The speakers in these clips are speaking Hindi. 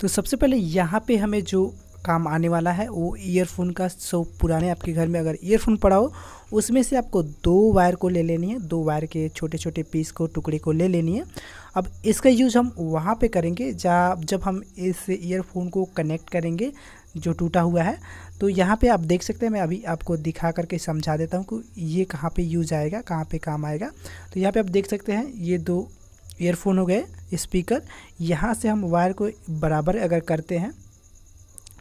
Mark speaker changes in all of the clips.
Speaker 1: तो सबसे पहले यहाँ पे हमें जो काम आने वाला है, वो ईयरफोन का सो पुराने आपके घर में अगर ईयरफोन पड़ा हो, उसमें से आपको दो वायर को ले लेनी है। दो वायर के छोटे छोटे पीस को, टुकड़े को ले लेनी है। अब इसका यूज़ हम वहाँ पे करेंगे जब जब हम इस ईयरफोन को कनेक्ट करेंगे, जो टूटा हुआ है तो यहाँ पे आप देख सकते हैं, मैं अभी आपको दिखा करके समझा देता हूँ कि ये कहाँ पे यूज़ आएगा, कहाँ पे काम आएगा। तो यहाँ पे आप देख सकते हैं, ये दो ईयरफोन हो गए स्पीकर यहाँ से हम वायर को बराबर अगर करते हैं,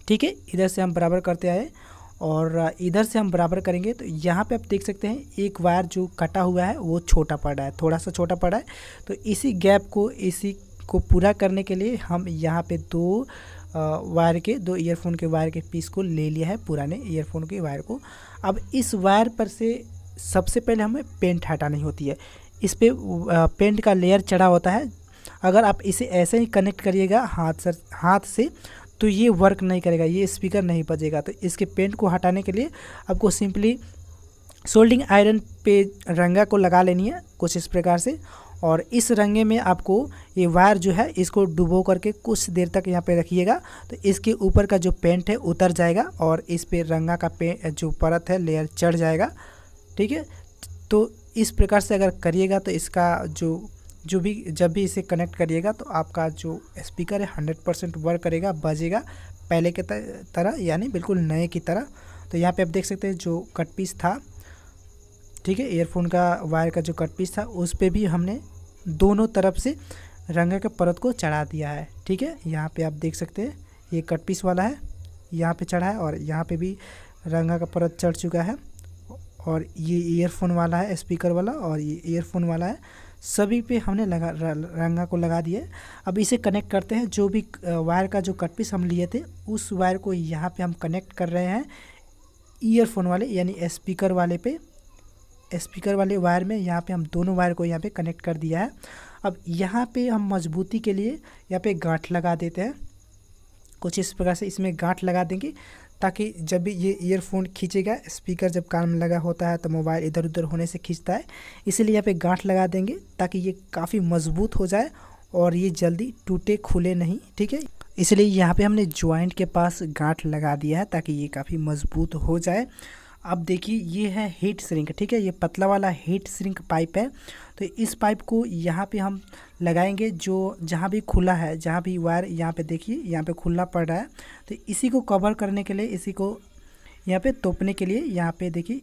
Speaker 1: ठीक है, इधर से हम बराबर करते आए और इधर से हम बराबर करेंगे तो यहाँ पे आप देख सकते हैं, एक वायर जो कटा हुआ है, वो छोटा पड़ रहा है थोड़ा सा छोटा पड़ा है तो इसी गैप को, इसी को पूरा करने के लिए हम यहाँ पे दो वायर के, दो ईयरफोन के वायर के पीस को ले लिया है, पुराने ईयरफोन के वायर को। अब इस वायर पर से सबसे पहले हमें पेंट हटानी होती है। इस पर पे पेंट का लेयर चढ़ा होता है। अगर आप इसे ऐसे ही कनेक्ट करिएगा हाथ सर हाथ से तो ये वर्क नहीं करेगा, ये स्पीकर नहीं बजेगा। तो इसके पेंट को हटाने के लिए आपको सिंपली सोल्डिंग आयरन पे रंगा को लगा लेनी है कुछ इस प्रकार से। और इस रंगे में आपको ये वायर जो है, इसको डुबो करके कुछ देर तक यहाँ पे रखिएगा। तो इसके ऊपर का जो पेंट है, उतर जाएगा और इस पे रंगा का पे, जो परत है लेयर चढ़ जाएगा। ठीक है? तो इस प्रकार से अगर करिएगा तो इसका जो जो भी, जब भी इसे कनेक्ट करिएगा तो आपका जो स्पीकर है हंड्रेड परसेंट वर्क करेगा, बजेगा पहले के तरह यानी बिल्कुल नए की तरह। तो यहाँ पे आप देख सकते हैं जो कट पीस था, ठीक है एयरफोन का वायर का जो कट पीस था, उस पर भी हमने दोनों तरफ़ से रंग के परत को चढ़ा दिया है, ठीक है। यहाँ पे आप देख सकते हैं, ये कट पीस वाला है, यहाँ पे चढ़ा है और यहाँ पे भी रंगा का परत चढ़ चुका है। और ये ईयरफोन वाला है स्पीकर वाला और ये ईयरफोन वाला है। सभी पे हमने लगा रंगा को लगा दिया अब इसे कनेक्ट करते हैं। जो भी वायर का जो कट पीस हम लिए थे, उस वायर को यहाँ पे हम कनेक्ट कर रहे हैं ईयरफोन वाले, यानी स्पीकर वाले पे। स्पीकर वाले वायर में यहाँ पे हम दोनों वायर को यहाँ पे कनेक्ट कर दिया है। अब यहाँ पे हम मजबूती के लिए यहाँ पे गांठ लगा देते हैं। कुछ इस प्रकार से इसमें गांठ लगा देंगे। ताकि जब भी ये ईयरफोन खींचेगा स्पीकर जब कान में लगा होता है तो मोबाइल इधर उधर होने से खींचता है। इसीलिए यहाँ पे गांठ लगा देंगे, ताकि ये काफ़ी मज़बूत हो जाए और ये जल्दी टूटे, खुले नहीं, ठीक है? इसलिए यहाँ पे हमने ज्वाइंट के पास गांठ लगा दिया है, ताकि ये काफ़ी मज़बूत हो जाए। अब देखिए, ये है हीट श्रिंक ठीक है? ये पतला वाला हीट श्रिंक पाइप है। तो इस पाइप को यहाँ पे हम लगाएँगे जो जहाँ भी खुला है, जहाँ भी वायर यहाँ पे देखिए, यहाँ पे खुला पड़ रहा है। तो इसी को कवर करने के लिए, इसी को यहाँ पे तोपने के लिए यहाँ पे देखिए,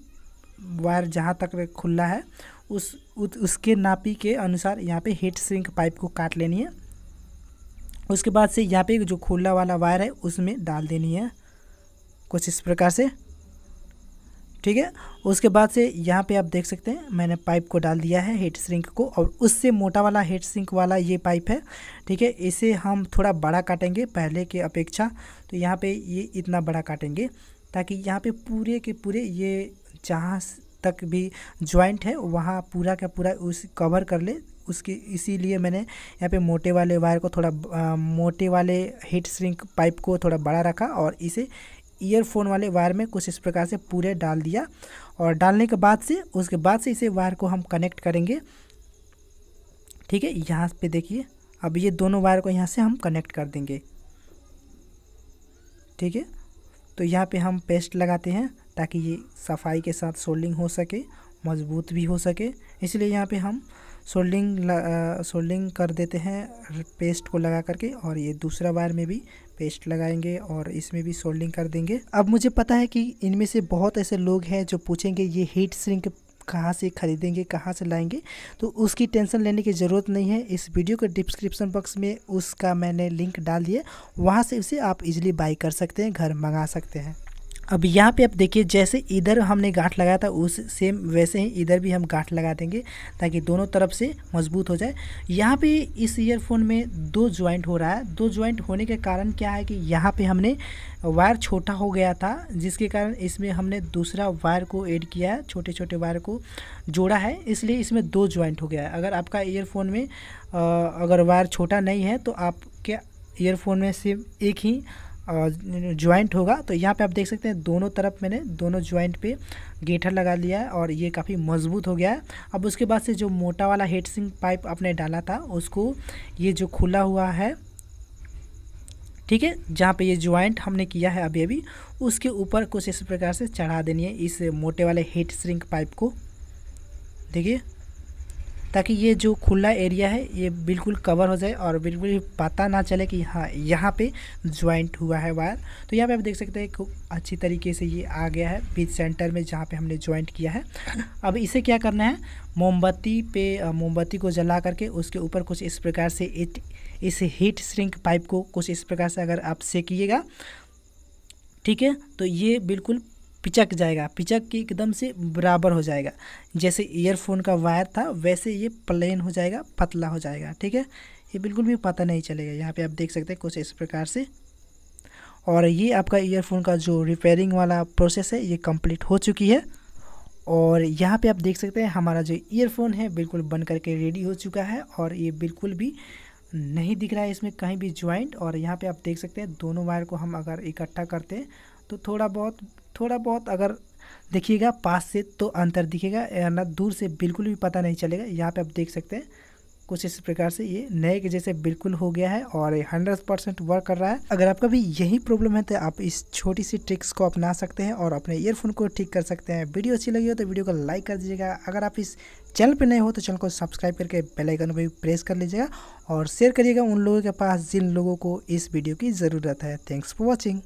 Speaker 1: वायर जहाँ तक खुला है, उस उसके नापी के अनुसार यहाँ पे हीट श्रिंक पाइप को काट लेनी है। उसके बाद से यहाँ पे जो खुला वाला वायर है, उसमें डाल देनी है। कुछ इस प्रकार से। ठीक है? उसके बाद से यहाँ पे आप देख सकते हैं मैंने पाइप को डाल दिया है हेड सिंक को और उससे मोटा वाला हेड सिंक वाला ये पाइप है ठीक है? इसे हम थोड़ा बड़ा काटेंगे पहले के अपेक्षा तो यहाँ पे ये इतना बड़ा काटेंगे ताकि यहाँ पे पूरे के पूरे ये जहाँ तक भी ज्वाइंट है वहाँ पूरा का पूरा उस कवर कर ले। उसके इसीलिए मैंने यहाँ पे मोटे वाले वायर को थोड़ा आ, मोटे वाले हीट श्रिंक पाइप को थोड़ा बड़ा रखा और इसे ईयरफोन वाले वायर में कुछ इस प्रकार से पूरे डाल दिया और डालने के बाद से, उसके बाद से इसे वायर को हम कनेक्ट करेंगे। ठीक है, यहाँ पे देखिए, अब ये दोनों वायर को यहाँ से हम कनेक्ट कर देंगे। ठीक है तो यहाँ पे हम पेस्ट लगाते हैं ताकि ये सफ़ाई के साथ सोल्डिंग हो सके, मज़बूत भी हो सके। इसलिए यहाँ पे हम सोल्डिंग सोल्डिंग कर देते हैं पेस्ट को लगा करके और ये दूसरा वायर में भी पेस्ट लगाएँगे और इसमें भी सोल्डिंग कर देंगे। अब मुझे पता है कि इनमें से बहुत ऐसे लोग हैं जो पूछेंगे, ये हीट सिंक कहाँ से ख़रीदेंगे, कहाँ से लाएँगे? तो उसकी टेंशन लेने की ज़रूरत नहीं है। इस वीडियो के डिस्क्रिप्शन बॉक्स में उसका मैंने लिंक डाल दिया वहाँ से उसे आप इजीली बाई कर सकते हैं, घर मंगा सकते हैं। अब यहाँ पे आप देखिए, जैसे इधर हमने गांठ लगाया था, उस सेम वैसे ही इधर भी हम गांठ लगा देंगे ताकि दोनों तरफ़ से मज़बूत हो जाए। यहाँ पे इस ईयरफोन में दो ज्वाइंट हो रहा है। दो ज्वाइंट होने के कारण क्या है कि यहाँ पे हमने वायर छोटा हो गया था, जिसके कारण इसमें हमने दूसरा वायर को ऐड किया है छोटे छोटे वायर को जोड़ा है, इसलिए इसमें दो ज्वाइंट हो गया है। अगर आपका ईयरफोन में अगर वायर छोटा नहीं है तो आपके ईयरफोन में सिर्फ़ एक ही ज्वाइंट होगा। तो यहाँ पे आप देख सकते हैं दोनों तरफ़ मैंने दोनों ज्वाइंट पे गेठर लगा लिया है और ये काफ़ी मज़बूत हो गया है। अब उसके बाद से जो मोटा वाला हेड सिंक पाइप आपने डाला था, उसको ये जो खुला हुआ है, ठीक है, जहाँ पे ये ज्वाइंट हमने किया है अभी अभी उसके ऊपर कुछ इस प्रकार से चढ़ा देनी है इस मोटे वाले हीट श्रिंक पाइप को। देखिए ताकि ये जो खुला एरिया है, ये बिल्कुल कवर हो जाए और बिल्कुल पता ना चले कि हाँ यहाँ पे ज्वाइंट हुआ है वायर तो यहाँ पे आप देख सकते हैं खूब अच्छी तरीके से ये आ गया है बीच सेंटर में जहाँ पे हमने ज्वाइंट किया है। अब इसे क्या करना है? मोमबत्ती पे मोमबत्ती को जला करके उसके ऊपर कुछ इस प्रकार से इट इस हीट श्रिंक पाइप को कुछ इस प्रकार से अगर आप सेकिएगा, ठीक है? तो ये बिल्कुल पिचक जाएगा। पिचक के एकदम से बराबर हो जाएगा। जैसे ईयरफोन का वायर था, वैसे ये प्लेन हो जाएगा, पतला हो जाएगा, ठीक है? ये बिल्कुल भी पता नहीं चलेगा। यहाँ पे आप देख सकते हैं कुछ इस प्रकार से। और ये आपका ईयरफोन का जो रिपेयरिंग वाला प्रोसेस है, ये कंप्लीट हो चुकी है। और यहाँ पे आप देख सकते हैं हमारा जो ईयरफोन है, बिल्कुल बन करके रेडी हो चुका है। और ये बिल्कुल भी नहीं दिख रहा है इसमें कहीं भी ज्वाइंट और यहाँ पे आप देख सकते हैं दोनों वायर को हम अगर इकट्ठा करते हैं तो थोड़ा बहुत थोड़ा बहुत अगर देखिएगा पास से तो अंतर दिखेगा ना दूर से बिल्कुल भी पता नहीं चलेगा। यहाँ पे आप देख सकते हैं, कुछ इस प्रकार से ये नए के जैसे बिल्कुल हो गया है और ये हंड्रेड परसेंट वर्क कर रहा है। अगर आपका भी यही प्रॉब्लम है तो आप इस छोटी सी ट्रिक्स को अपना सकते हैं और अपने ईयरफोन को ठीक कर सकते हैं। वीडियो अच्छी लगी हो तो वीडियो को लाइक कर दीजिएगा। अगर आप इस चैनल पर नए हो तो चैनल को सब्सक्राइब करके बेल आइकन भी प्रेस कर लीजिएगा और शेयर करिएगा उन लोगों के पास जिन लोगों को इस वीडियो की ज़रूरत है। Thanks for watching